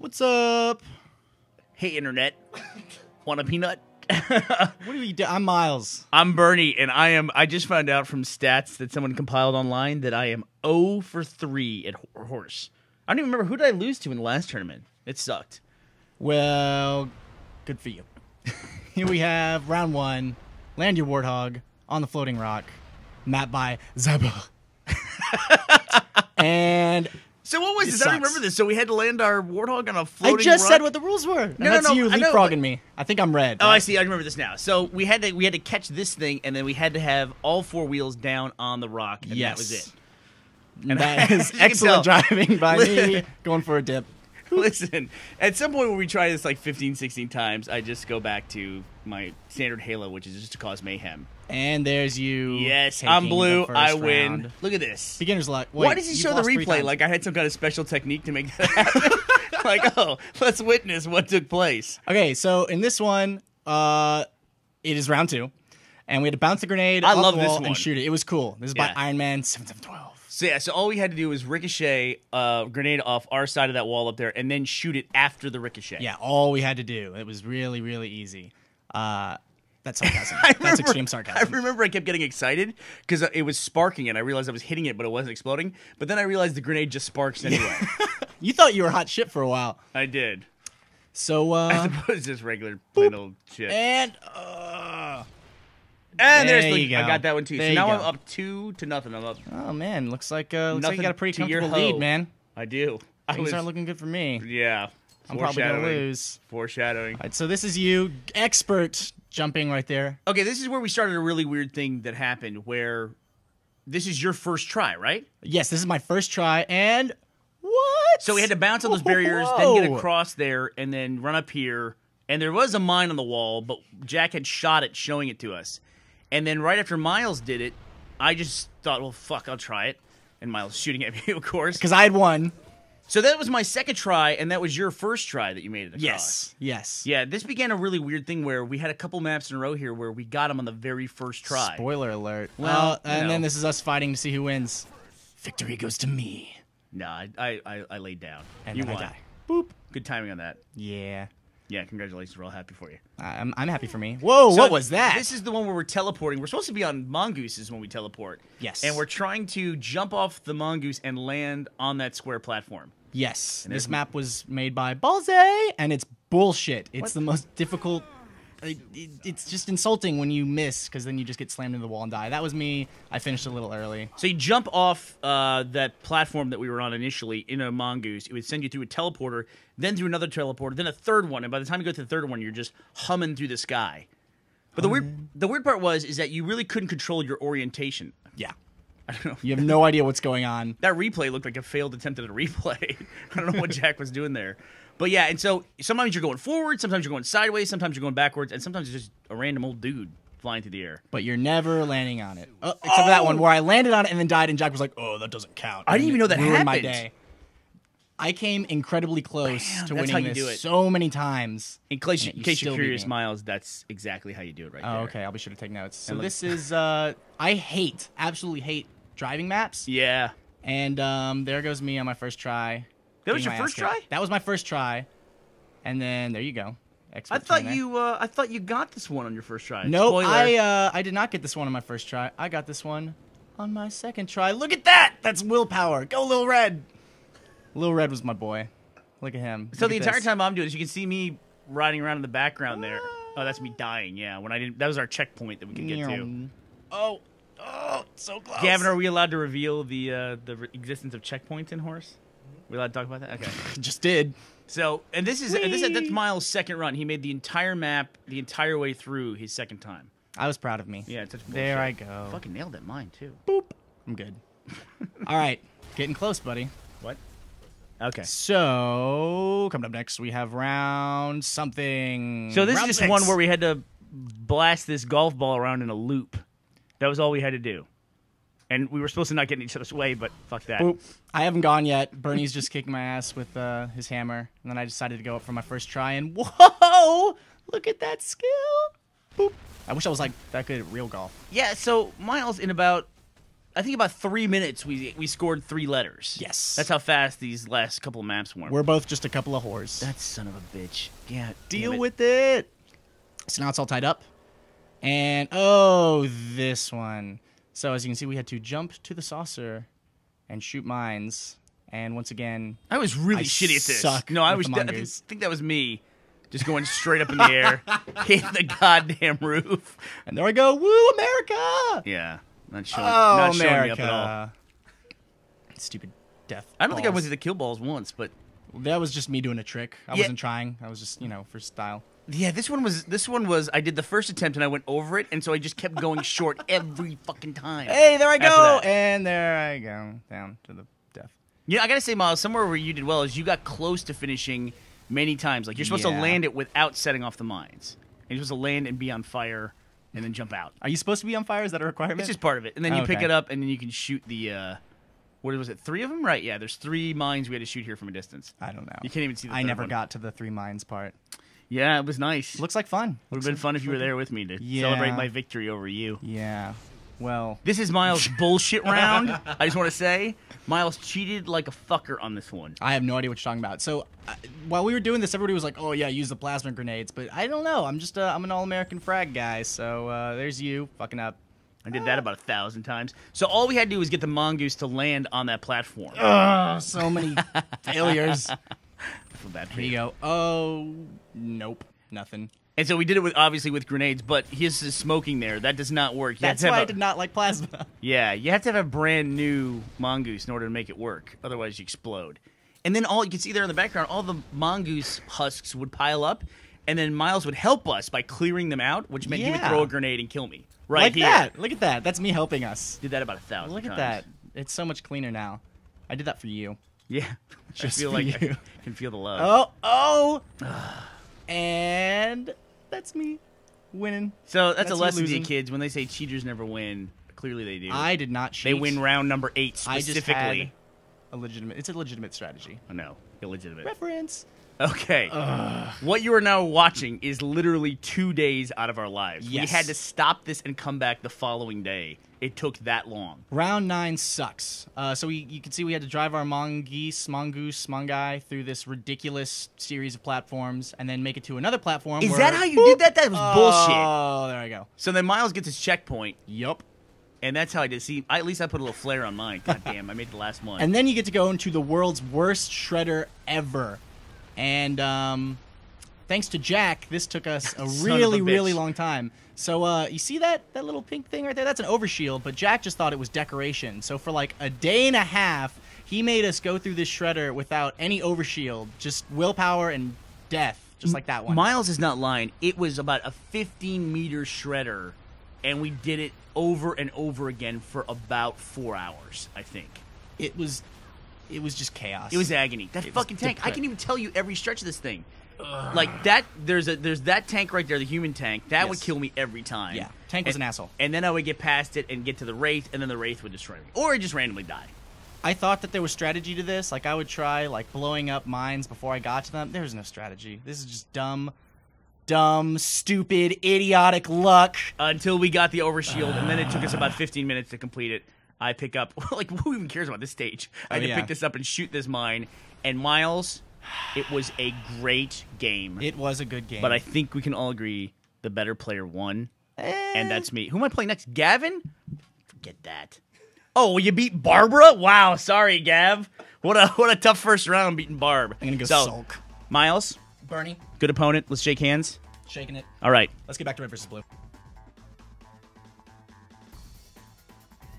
What's up? Hey, internet. Want a peanut? What do you do? I'm Miles. I'm Burnie, and I am. I just found out from stats that someone compiled online that I am 0 for 3 at ho- horse. I don't even remember who did I lose to in the last tournament. It sucked. Well, good for you. Here we have round one. Land your warthog on the floating rock, mapped by Zaba. and So what was It this? I don't remember this. So we had to land our warthog on a floating. I just rock? said what the rules were. And No, no, that's no, you I know, leapfrogging but- me. I think I'm red. Oh, I see. I remember this now. So we had to we had to catch this thing, and then we had to have all four wheels down on the rock, and that was it. And As is excellent driving by me. Going for a dip. Listen, at some point when we try this like 15, 16 times, I just go back to my standard Halo, which is just to cause mayhem. And there's you. Yes, I'm blue. I win. round. Look at this. Beginner's luck. Why Wait, does he you've show the lost three replay times. like I had some kind of special technique to make that happen? like, oh, let's witness what took place. Okay, so in this one, uh, it is round two, and we had to bounce the grenade I off love the this wall one. and shoot it. It was cool. This is Yeah. by Iron Man seven seven twelve. So yeah, so all we had to do was ricochet a grenade off our side of that wall up there, and then shoot it after the ricochet. Yeah, all we had to do. It was really really easy. Uh, that's sarcasm. That's remember- extreme sarcasm. I remember I kept getting excited because it was sparking, and I realized I was hitting it, but it wasn't exploding. But then I realized the grenade just sparks anyway. You thought you were hot shit for a while. I did. So uh. I uh, suppose it's just regular plain old shit. and uh, And there's There the, you I got that one too. There so now go. I'm up two to nothing. I'm up. oh man, looks like uh, looks like you got a pretty comfortable lead, man. I do. I Things was, aren't looking good for me. yeah. I'm probably gonna lose. Foreshadowing. All right, so this is you, expert jumping right there. Okay, this is where we started a really weird thing that happened where this is your first try, right? Yes, this is my first try, and what? So we had to bounce on those barriers, then get across there, and then run up here. And there was a mine on the wall, but Jack had shot it, showing it to us. And then right after Miles did it, I just thought, well, fuck, I'll try it. And Miles shooting at me, of course. because I had one. So that was my second try, and that was your first try that you made it across. Yes, yes. Yeah, this began a really weird thing where we had a couple maps in a row here where we got them on the very first try. Spoiler alert. Well, and then this is us fighting to see who wins. Victory goes to me. No, I, I, I, I laid down. And you won. I die. Boop. Good timing on that. Yeah. Yeah, congratulations. We're all happy for you. I'm, I'm happy for me. Whoa, So what was that? This is the one where we're teleporting. We're supposed to be on mongooses when we teleport. Yes. And we're trying to jump off the mongoose and land on that square platform. Yes. there's- This map was made by Balze, and it's bullshit. It's the most difficult. It, it- it's just insulting when you miss, because then you just get slammed into the wall and die. That was me. I finished a little early. So you jump off uh, that platform that we were on initially in a mongoose. It would send you through a teleporter, then through another teleporter, then a third one. And by the time you go to the third one, you're just humming through the sky. But the weird, the weird part was is that you really couldn't control your orientation. Yeah. I don't know. You have no idea what's going on. That replay looked like a failed attempt at a replay. I don't know what Jack was doing there. But yeah, and so sometimes you're going forward, sometimes you're going sideways, sometimes you're going backwards, and sometimes it's just a random old dude flying through the air. But you're never landing on it. Oh, except for that one oh! where I landed on it and then died, and Jack was like, "Oh, that doesn't count." I didn't even know that ruined My happened. day. I came incredibly close Bam, to winning you this do it. so many times. In case, Yeah, in you case you're curious. Miles, that's exactly how you do it right Oh, there. okay. I'll be sure to take notes. So And look- this is uh I hate, absolutely hate driving maps. Yeah. And um there goes me on my first try. That was your first try? That was my first try. And then there you go. Expert I thought you. Uh, I thought you got this one on your first try. No, Spoiler. I uh I did not get this one on my first try. I got this one on my second try. Look at that! That's willpower. Go Lil Red. Lil Red was my boy. Look at him. so Look the entire this. time I'm doing this, you can see me riding around in the background there. Oh, that's me dying. Yeah, when I didn't. That was our checkpoint that we could get to. Oh, oh, so close. Gavin, are we allowed to reveal the uh, the re- existence of checkpoints in horse? We allowed to talk about that? Okay. just did. So, and this is and this that's Miles' second run. He made the entire map the entire way through his second time. I was proud of me. Yeah, it's such There I go. Fucking nailed that mine too. Boop. I'm good. All right, getting close, buddy. What? Okay. So coming up next, we have round something. So this Round is just six. one where we had to blast this golf ball around in a loop. That was all we had to do. And we were supposed to not get in each other's way, but fuck that. Boop. I haven't gone yet. Burnie's just kicking my ass with uh, his hammer, and then I decided to go up for my first try. And whoa! Look at that skill. Boop. I wish I was like that good at real golf. Yeah, so Miles, in about, I think about three minutes we we scored three letters. Yes. that's how fast these last couple of maps went. We're both just a couple of whores. that son of a bitch. Yeah, Deal it. with it. So now it's all tied up. And oh, this one. So as you can see, we had to jump to the saucer and shoot mines. And once again, I was really I shitty at this. no, I was. I think that was me, just going straight up in the air, hitting the goddamn roof. and there I go. Woo, America! Yeah, not showing, Oh, not showing America! me up at all. Stupid death. I don't think I balls. went to the kill balls once, but That was just me doing a trick. I Yeah. wasn't trying. I was just, you know, for style. yeah, this one was. This one was. I did the first attempt and I went over it, and so I just kept going short every fucking time. Hey, there I go, and there I go down to the death. Yeah, I gotta say, Miles, somewhere where you did well is you got close to finishing many times. Like you're supposed to land it without setting off the mines. And you're supposed to land and be on fire and then jump out. Are you supposed to be on fire? Is that a requirement? It's just part of it. And then you pick Okay. it up and then you can shoot the uh what was it? Three of them? Right, yeah. There's three mines we had to shoot here from a distance. I don't know. You can't even see the I third never one. got to the three mines part. Yeah, it was nice. Looks like fun. would have been fun if you were there with me to Yeah. celebrate my victory over you. Yeah. Well, This is Miles' bullshit round. I just want to say, Miles cheated like a fucker on this one. I have no idea what you're talking about. So uh, while we were doing this, everybody was like, "Oh yeah, use the plasma grenades," but I don't know. I'm just uh, I'm an all-American frag guy. So uh, there's you fucking up. I did that about a thousand times. So all we had to do was get the mongoose to land on that platform. Oh, so many failures. Feel bad for Here you you. go. Oh, nope, nothing. And so we did it with obviously with grenades, but his is smoking there. That does not work. You That's why I did not like plasma. Yeah, you have to have a brand new mongoose in order to make it work. Otherwise, you explode. And then all you can see there in the background, all the mongoose husks would pile up, and then Miles would help us by clearing them out, which meant he would Yeah. throw a grenade and kill me. Right like here. that. Look at that. That's me helping us. Did that about a thousand. Look at times. that. It's so much cleaner now. I did that for you. Yeah, I Just feel for like you. I can feel the love. Oh, oh. and that's me winning. so that's, that's a lesson to you kids. When they say cheaters never win, clearly they do. I did not cheat. they win round number eight I just specifically. had a legitimate. It's a legitimate strategy. Oh, no, illegitimate. Reference. Okay. What you are now watching is literally two days out of our lives. We had to stop this and come back the following day. It took that long. Round nine sucks. Uh, so we, you can see we had to drive our mongoose, mongoose, mongai through this ridiculous series of platforms, and then make it to another platform. Is where- that how you did that? That was bullshit. Oh, there I go. So then Miles gets his checkpoint, Yup. and that's how I did. See, I, at least I put a little flair on mine. God damn, I made the last one. And then you get to go into the world's worst shredder ever. And um, thanks to Jack, this took us a of a really, really long time. So uh, you see that that little pink thing right there? That's an overshield, but Jack just thought it was decoration. So for like a day and a half, he made us go through this shredder without any overshield, just willpower and death, just like that one. Miles is not lying. It was about a 15 meter shredder, and we did it over and over again for about four hours, I think. it was, it was just chaos. It was agony. That It fucking tank. I can even tell you every stretch of this thing. Like that. There's a there's that tank right there, the human tank. That would kill me every time. Yeah, tank was And- an asshole. And then I would get past it and get to the wraith, and then the wraith would destroy me, or I'd just randomly die. I thought that there was strategy to this. Like I would try like blowing up mines before I got to them. There's no strategy. This is just dumb, dumb, stupid, idiotic luck. Until we got the overshield, and then it took us about 15 minutes to complete it. I pick up like who even cares about this stage? I had Oh, to yeah. pick this up and shoot this mine. And Miles, it was a great game. It was a good game. but I think we can all agree the better player won. Eh, and that's me. Who am I playing next? Gavin? Forget that. Oh, you beat Barbara? Wow, sorry, Gav. What a what a tough first round beating Barb. I'm gonna go so, sulk. Miles, Burnie good opponent. Let's shake hands. shaking it. All right. Let's get back to red versus blue.